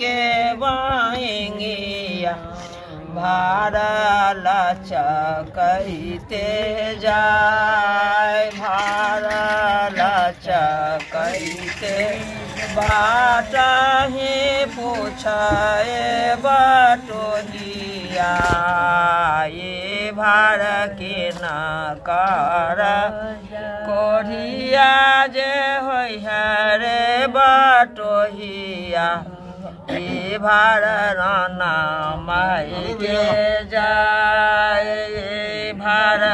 के बाएँगे भारल चकैते जाय भारल चकैते बाट ही पूछे बटोलिया भार के न कर कोढ़िया जे होइ रे बटोहिया ए भार राना माई के जाय ए भार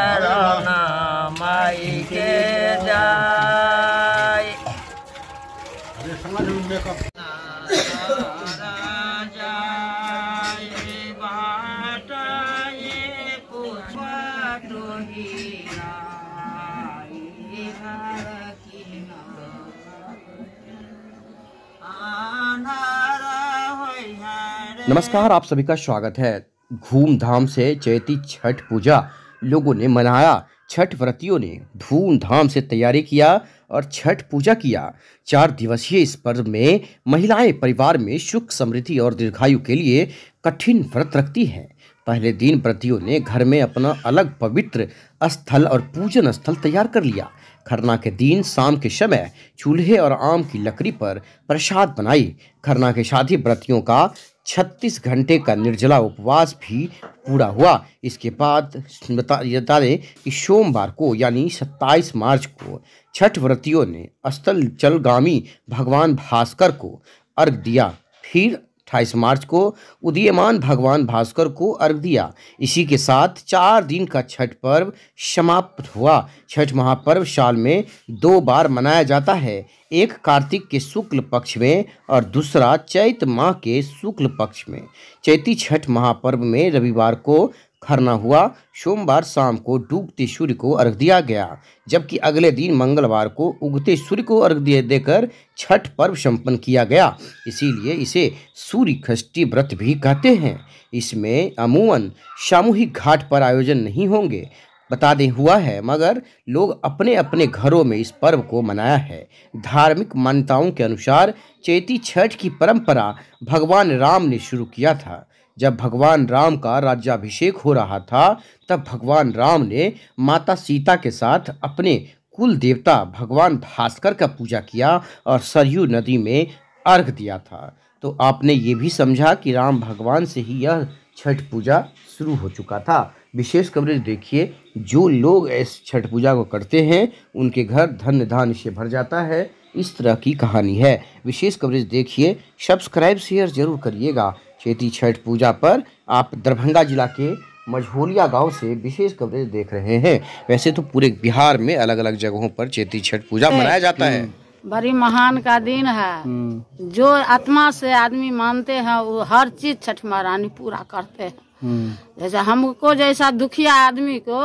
नमस्कार, आप सभी का स्वागत है। धूमधाम से चैती छठ पूजा लोगों ने मनाया। छठ व्रतियों ने धूमधाम से तैयारी किया और छठ पूजा किया। चार दिवसीय इस पर्व में महिलाएँ परिवार में सुख समृद्धि और दीर्घायु के लिए कठिन व्रत रखती हैं। पहले दिन व्रतियों ने घर में अपना अलग पवित्र स्थल और पूजन स्थल तैयार कर लिया। खरना के दिन, शाम के समय चूल्हे और आम की लकड़ी पर प्रसाद बनाई। खरना के ही व्रतियों का 36 घंटे का निर्जला उपवास भी पूरा हुआ। इसके बाद बता दें कि सोमवार को, यानी 27 मार्च को, छठ व्रतियों ने स्थल चलगामी भगवान भास्कर को अर्घ दिया। फिर 28 मार्च को उदीयमान भगवान भास्कर को अर्घ दिया। इसी के साथ चार दिन का छठ पर्व समाप्त हुआ। छठ महापर्व साल में दो बार मनाया जाता है। एक कार्तिक के शुक्ल पक्ष में और दूसरा चैत माह के शुक्ल पक्ष में। चैती छठ महापर्व में रविवार को खरना हुआ, सोमवार शाम को डूबते सूर्य को अर्घ दिया गया, जबकि अगले दिन मंगलवार को उगते सूर्य को अर्घ दे देकर छठ पर्व संपन्न किया गया। इसीलिए इसे सूर्य खष्टी व्रत भी कहते हैं। इसमें अमूमन सामूहिक घाट पर आयोजन नहीं होंगे, बता दें हुआ है, मगर लोग अपने अपने घरों में इस पर्व को मनाया है। धार्मिक मान्यताओं के अनुसार चैती छठ की परंपरा भगवान राम ने शुरू किया था। जब भगवान राम का राज्याभिषेक हो रहा था, तब भगवान राम ने माता सीता के साथ अपने कुल देवता भगवान भास्कर का पूजा किया और सरयू नदी में अर्घ दिया था। तो आपने ये भी समझा कि राम भगवान से ही यह छठ पूजा शुरू हो चुका था। विशेष कवरेज देखिए, जो लोग इस छठ पूजा को करते हैं, उनके घर धन्य धान्य से भर जाता है। इस तरह की कहानी है। विशेष कवरेज देखिए सब्सक्राइब शेयर ज़रूर करिएगा। चैती छठ पूजा पर आप दरभंगा जिला के मझोलिया गाँव से विशेष कवरेज देख रहे हैं। वैसे तो पूरे बिहार में अलग अलग जगहों पर चेती छठ पूजा मनाया जाता है। बड़ी महान का दिन है। जो आत्मा से आदमी मानते हैं वो हर चीज़ छठ महारानी पूरा करते हैं। जैसे हमको जैसा दुखिया आदमी को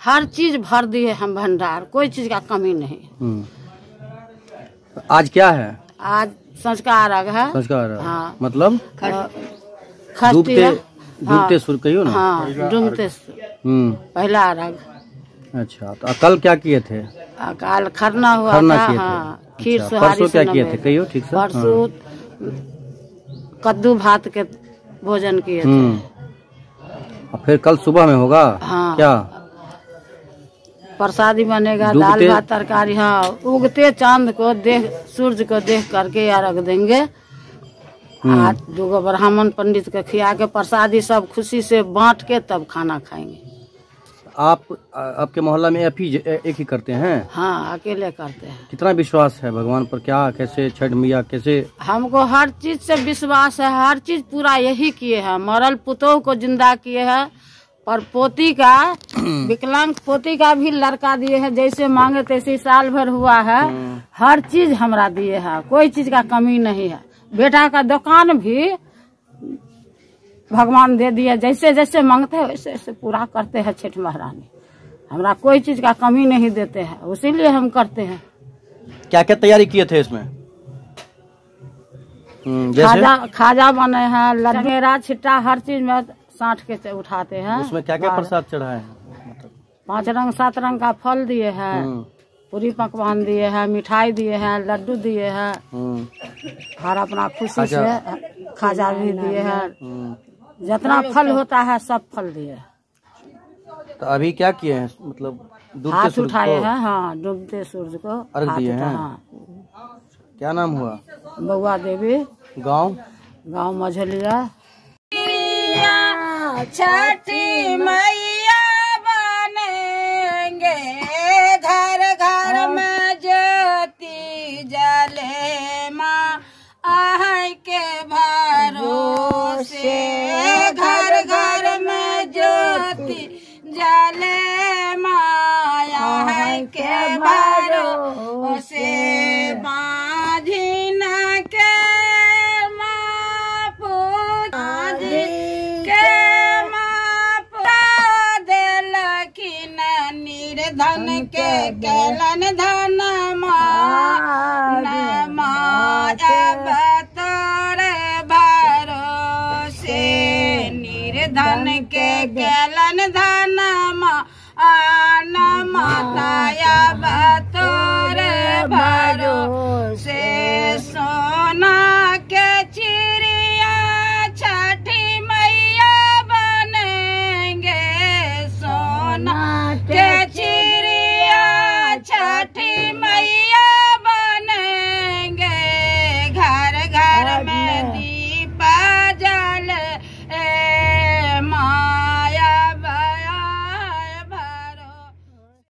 हर चीज़ भर दिए हम भंडार कोई चीज़ का कमी नहीं। आज क्या है? आज संस्कार अर्घ है। संस्कार हाँ। मतलब? अ, डूबते है। डूबते सूर्य कहियो ना। हाँ डूबते हम्म। पहला अर्घ अच्छा तो कल क्या किए थे? कल खरना हुआ खरना था किए हाँ। खीर अच्छा, सुहारी परसों क्या किए थे? कहियो ठीक से? परसों कद्दू भात के भोजन किए थे। हम्म। फिर कल सुबह में होगा? हाँ। क्या? प्रसादी बनेगा दाल भात तरकारी हाँ उगते चाँद को देख सूरज को देख करके या रख देंगे। दूगो ब्राह्मण पंडित के खिया के प्रसादी सब खुशी से बांट के तब खाना खाएँगे। आप आपके मोहल्ला में एक ही एक ही करते हैं? हाँ अकेले करते हैं। कितना विश्वास है भगवान पर? क्या कैसे छठ मैया कैसे? हमको हर चीज़ से विश्वास है हर चीज़ पूरा यही किए हैं। मरल पुतोह को ज़िंदा किए हैं। पर पोती का विकलांग पोती का भी लड़का दिए हैं जैसे मांगे तैसे साल भर हुआ है। हर चीज़ हमरा दिए है कोई चीज़ का कमी नहीं है। बेटा का दुकान भी भगवान दे दिए जैसे जैसे मांगते हैं वैसे वैसे पूरा करते हैं छठ महारानी। हमरा कोई चीज़ का कमी नहीं देते हैं उसीलिए हम करते हैं। क्या क्या तैयारी किए थे इसमें? हम्म, खाजा खाजा बने हैं लड़ेरा छिट्टा हर चीज़ में साठ के से उठाते हैं। उसमें क्या क्या प्रसाद चढ़ाए हैं? पाँच रंग सात रंग का फल दिए हैं। हम्म, पूरी पकवान दिए हैं मिठाई दिए हैं लड्डू दिए हैं। हम्म, हर अपना खुशी से खाजा भी दिए हैं। हम्म। जितना फल होता है सब फल दिए हैं। तो अभी क्या किए हैं? मतलब हाथ उठाए हैं हाँ डूबते सूरज को अर्घ दिए हैं? हाँ। क्या नाम हुआ? बउआ देवी। गाँव? गाँव मझलिया। छठी मैया निर्धन के कलन धन माजब तोरे भरोसे। निर्धन के कलन धन